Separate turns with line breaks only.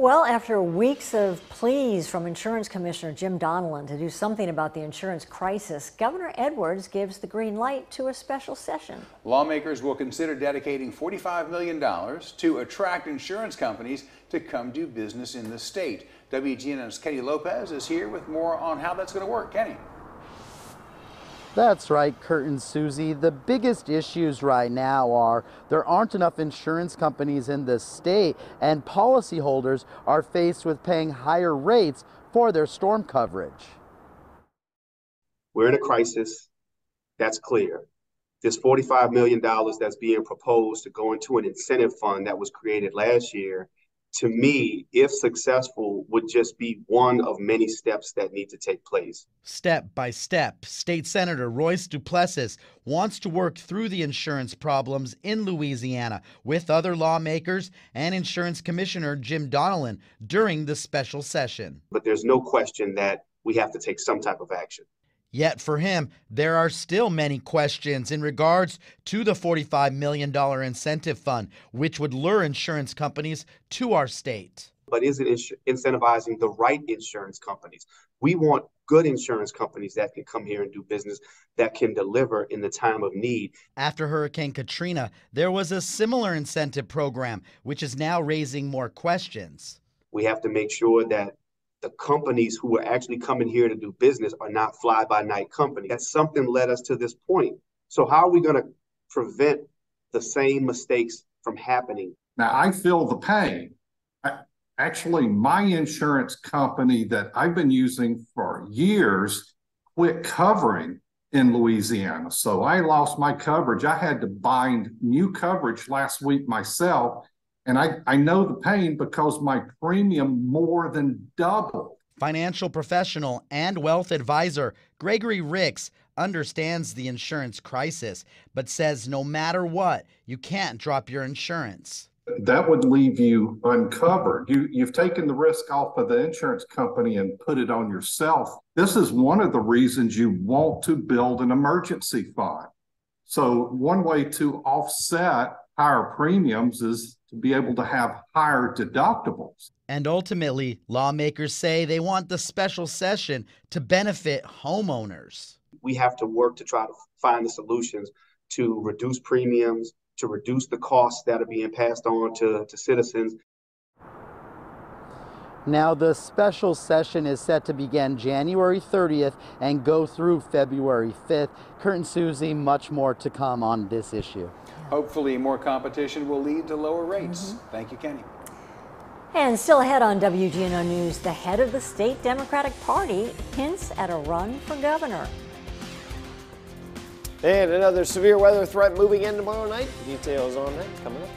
Well, after weeks of pleas from Insurance Commissioner Jim Donelon to do something about the insurance crisis, Governor Edwards gives the green light to a special session.
Lawmakers will consider dedicating $45 million to attract insurance companies to come do business in the state. WGNO's Kenny Lopez is here with more on how that's going to work. Kenny.
That's right, Kurt and Susie. The biggest issues right now are there aren't enough insurance companies in the state, and policyholders are faced with paying higher rates for their storm coverage.
We're in a crisis. That's clear. This $45 million that's being proposed to go into an incentive fund that was created last year to me, if successful, would just be one of many steps that need to take place.
Step by step, State Senator Royce Duplessis wants to work through the insurance problems in Louisiana with other lawmakers and Insurance Commissioner Jim Donelon during the special session.
But there's no question that we have to take some type of action.
Yet for him, there are still many questions in regards to the $45 million incentive fund, which would lure insurance companies to our state.
But is it incentivizing the right insurance companies? We want good insurance companies that can come here and do business that can deliver in the time of need.
After Hurricane Katrina, there was a similar incentive program, which is now raising more questions.
We have to make sure that the companies who are actually coming here to do business are not fly by night companies. That's something led us to this point. So how are we going to prevent the same mistakes from happening?
Now I feel the pain. I, actually, my insurance company that I've been using for years quit covering in Louisiana. So I lost my coverage. I had to bind new coverage last week myself and I, I know the pain because my premium more than doubled.
Financial professional and wealth advisor Gregory Ricks understands the insurance crisis, but says no matter what, you can't drop your insurance.
That would leave you uncovered. You, you've taken the risk off of the insurance company and put it on yourself. This is one of the reasons you want to build an emergency fund. So, one way to offset higher premiums is to be able to have higher deductibles.
And ultimately, lawmakers say they want the special session to benefit homeowners.
We have to work to try to find the solutions to reduce premiums, to reduce the costs that are being passed on to, to citizens,
now, the special session is set to begin January 30th and go through February 5th. Kurt and Susie, much more to come on this issue.
Hopefully, more competition will lead to lower rates. Mm -hmm. Thank you, Kenny.
And still ahead on WGNO News, the head of the state Democratic Party hints at a run for governor.
And another severe weather threat moving in tomorrow night. Details on that coming up.